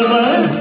Bye-bye.